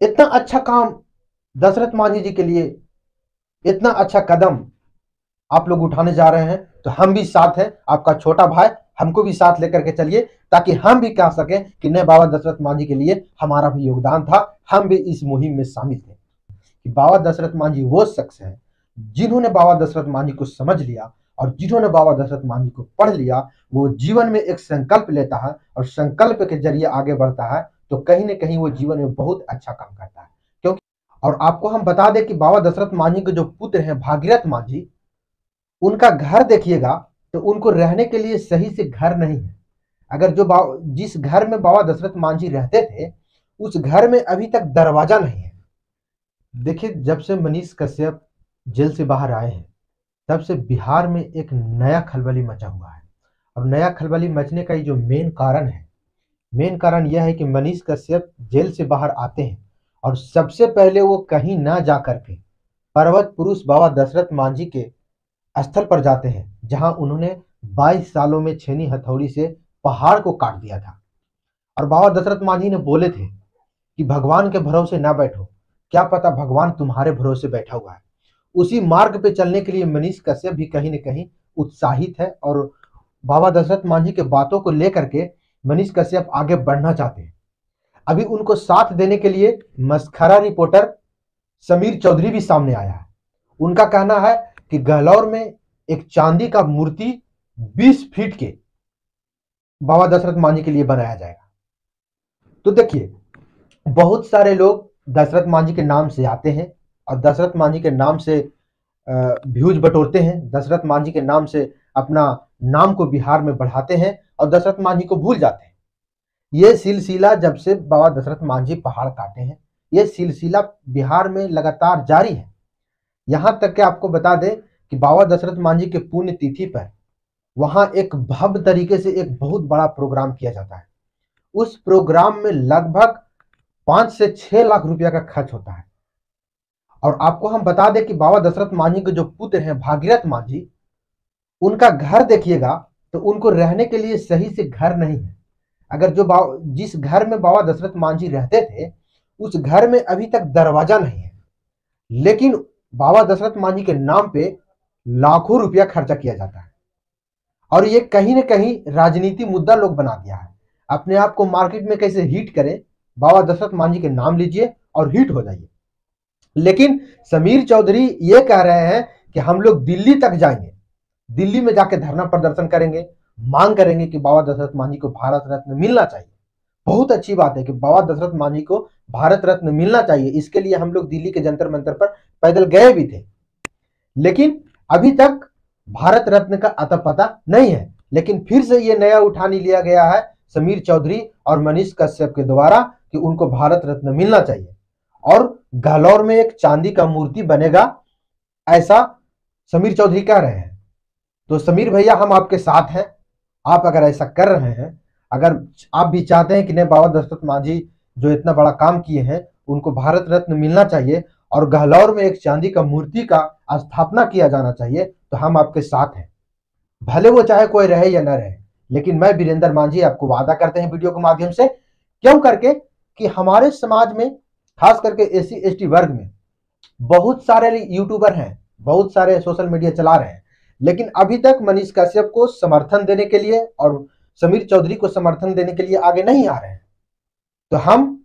इतना अच्छा काम दशरथ मांझी जी के लिए, इतना अच्छा कदम आप लोग उठाने जा रहे हैं तो हम भी साथ हैं, आपका छोटा भाई, हमको भी साथ लेकर के चलिए, ताकि हम भी कह सकें कि नहीं बाबा दशरथ मांझी के लिए हमारा भी योगदान था, हम भी इस मुहिम में शामिल थे। कि बाबा दशरथ मांझी वो शख्स है, जिन्होंने बाबा दशरथ मांझी को समझ लिया, और जिन्होंने बाबा दशरथ मांझी को पढ़ लिया, वो जीवन में एक संकल्प लेता है, और संकल्प के ज़रिए आगे बढ़ता है तो कहीं ना कहीं वो जीवन में बहुत अच्छा काम करता है। क्योंकि, और आपको हम बता दें कि बाबा दशरथ मांझी के जो पुत्र हैं, भागीरथ मांझी, उनका घर देखिएगा तो उनको रहने के लिए सही से घर नहीं है। अगर जो जिस घर में बाबा दशरथ मांझी रहते थे, उस घर में अभी तक दरवाज़ा नहीं है। देखिए, जब से मनीष कश्यप जेल से बाहर आए हैं, तब से बिहार में एक नया खलबली मचा हुआ है। और नया खलबली मचने का ये जो मेन कारण है मेन कारण यह है कि मनीष कश्यप जेल से बाहर आते हैं और सबसे पहले वो कहीं ना जा करके पर्वत पुरुष बाबा दशरथ मांझी के स्थल पर जाते हैं, जहाँ उन्होंने 22 सालों में छेनी हथौड़ी से पहाड़ को काट दिया था। और बाबा दशरथ मांझी ने बोले थे कि भगवान के भरोसे ना बैठो, क्या पता भगवान तुम्हारे भरोसे बैठा हुआ है। उसी मार्ग पे चलने के लिए मनीष कश्यप भी कहीं न कहीं उत्साहित है और बाबा दशरथ मांझी के बातों को लेकर के मनीष कश्यप आगे बढ़ना चाहते हैं। अभी उनको साथ देने के लिए मस्खरा रिपोर्टर समीर चौधरी भी सामने आया है। उनका कहना है कि गहलौर में एक चांदी का मूर्ति 20 फीट के बाबा दशरथ मांझी के लिए बनाया जाएगा। तो देखिए, बहुत सारे लोग दशरथ मांझी के नाम से आते हैं और दशरथ मांझी के नाम से व्यूज़ बटोरते हैं। दशरथ मांझी के नाम से अपना नाम को बिहार में बढ़ाते हैं और दशरथ मांझी को भूल जाते हैं। ये सिलसिला जब से बाबा दशरथ मांझी पहाड़ काटे हैं, ये सिलसिला बिहार में लगातार जारी है। यहाँ तक कि आपको बता दें कि बाबा दशरथ मांझी के पुण्य तिथि पर वहाँ एक भव्य तरीके से एक बहुत बड़ा प्रोग्राम किया जाता है। उस प्रोग्राम में लगभग पाँच से छह लाख रुपया का खर्च होता है। और आपको हम बता दें कि बाबा दशरथ मांझी के जो पुत्र हैं, भागीरथ मांझी उनका घर देखिएगा तो उनको रहने के लिए सही से घर नहीं है। अगर जो जिस घर में बाबा दशरथ मांझी रहते थे, उस घर में अभी तक दरवाज़ा नहीं है। लेकिन बाबा दशरथ मांझी के नाम पे लाखों रुपया खर्चा किया जाता है। और ये कहीं ना कहीं राजनीति मुद्दा लोग बना दिया है। अपने आप को मार्केट में कैसे हिट करें, बाबा दशरथ मांझी के नाम लीजिए और हिट हो जाइए। लेकिन समीर चौधरी ये कह रहे हैं कि हम लोग दिल्ली तक जाएँगे। दिल्ली में जाके धरना प्रदर्शन करेंगे, मांग करेंगे कि बाबा दशरथ मांझी को भारत रत्न मिलना चाहिए। बहुत अच्छी बात है कि बाबा दशरथ मांझी को भारत रत्न मिलना चाहिए। इसके लिए हम लोग दिल्ली के जंतर मंतर पर पैदल गए भी थे। लेकिन अभी तक भारत रत्न का अत पता नहीं है। लेकिन फिर से ये नया उठानी लिया गया है समीर चौधरी और मनीष कश्यप के द्वारा कि उनको भारत रत्न मिलना चाहिए। और गहलौर में एक चांदी का मूर्ति बनेगा, ऐसा समीर चौधरी कह रहे हैं। तो समीर भैया, हम आपके साथ हैं। आप अगर ऐसा कर रहे हैं, अगर आप भी चाहते हैं कि नहीं बाबा दशरथ मांझी जो इतना बड़ा काम किए हैं, उनको भारत रत्न मिलना चाहिए और गहलौर में एक चांदी का मूर्ति का स्थापना किया जाना चाहिए तो हम आपके साथ हैं। भले वो चाहे कोई रहे या न रहे, लेकिन मैं वीरेंद्र मांझी आपको वादा करते हैं वीडियो के माध्यम से, क्यों करके कि हमारे समाज में, खास करके एस सी वर्ग में, बहुत सारे यूट्यूबर हैं, बहुत सारे सोशल मीडिया चला रहे हैं। लेकिन अभी तक मनीष कश्यप को समर्थन देने के लिए और समीर चौधरी को समर्थन देने के लिए आगे नहीं आ रहे हैं। तो हम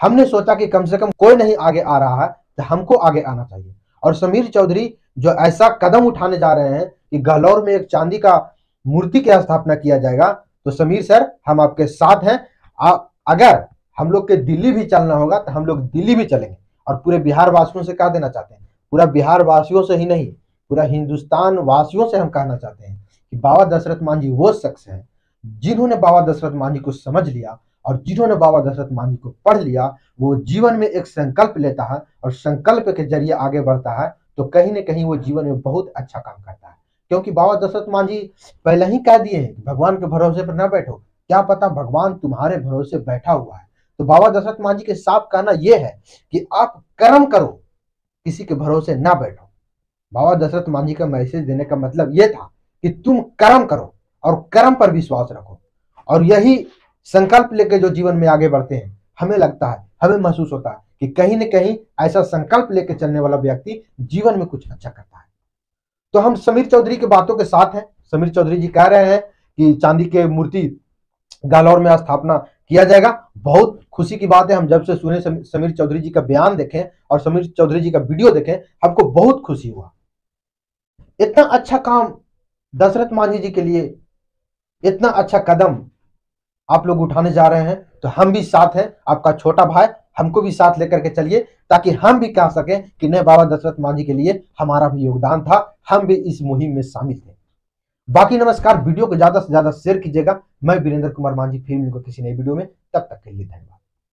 हमने सोचा कि कम से कम कोई नहीं आगे आ रहा है तो हमको आगे आना चाहिए। और समीर चौधरी जो ऐसा कदम उठाने जा रहे हैं कि गहलौर में एक चांदी का मूर्ति की स्थापना किया जाएगा तो समीर सर हम आपके साथ हैं। आ, अगर हम लोग के दिल्ली भी चलना होगा तो हम लोग दिल्ली भी चलेंगे। और पूरे बिहार वासियों से कह देना चाहते हैं। पूरा बिहार वासियों से ही नहीं पूरा हिंदुस्तान वासियों से हम कहना चाहते हैं कि बाबा दशरथ मांझी वो शख्स है जिन्होंने बाबा दशरथ मांझी को समझ लिया और जिन्होंने बाबा दशरथ मांझी को पढ़ लिया, वो जीवन में एक संकल्प लेता है और संकल्प के ज़रिए आगे बढ़ता है तो कहीं ना कहीं वो जीवन में बहुत अच्छा काम करता है। क्योंकि बाबा दशरथ मांझी पहले ही कह दिए हैं भगवान के भरोसे पर ना बैठो। क्या पता भगवान तुम्हारे भरोसे बैठा हुआ है। तो बाबा दशरथ मांझी के साफ़ कहना यह है कि आप कर्म करो, किसी के भरोसे ना बैठो। बाबा दशरथ मांझी का मैसेज देने का मतलब यह था कि तुम कर्म करो और कर्म पर विश्वास रखो। और यही संकल्प लेकर जो जीवन में आगे बढ़ते हैं, हमें लगता है, हमें महसूस होता है कि कहीं न कहीं ऐसा संकल्प लेकर चलने वाला व्यक्ति जीवन में कुछ अच्छा करता है। तो हम समीर चौधरी की बातों के साथ हैं। समीर चौधरी जी कह रहे हैं कि चांदी के मूर्ति गालौर में स्थापना किया जाएगा। बहुत खुशी की बात है, हम जब से सुने समीर चौधरी जी का बयान देखें और समीर चौधरी जी का वीडियो देखें, हमको बहुत खुशी हुआ। इतना अच्छा काम दशरथ मांझी जी के लिए, इतना अच्छा कदम आप लोग उठाने जा रहे हैं तो हम भी साथ हैं, आपका छोटा भाई, हमको भी साथ लेकर के चलिए, ताकि हम भी कह सकें कि नहीं, बाबा दशरथ मांझी के लिए हमारा भी योगदान था, हम भी इस मुहिम में शामिल थे। बाकी नमस्कार, वीडियो को ज़्यादा से ज़्यादा शेयर कीजिएगा। मैं वीरेंद्र कुमार मांझी, फिर मिलूँगा किसी नई वीडियो में। तब तक के लिए धन्यवाद।